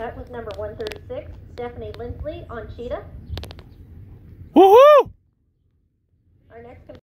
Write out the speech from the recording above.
That was number 136, Stephanie Lindsley on Cheetah. Woohoo! Our next